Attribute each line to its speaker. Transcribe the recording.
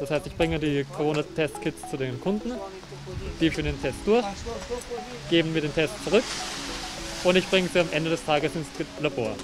Speaker 1: Das heißt, ich bringe die Corona-Test-Kits zu den Kunden, die führen den Test durch, geben mir den Test zurück und ich bringe sie am Ende des Tages ins Labor.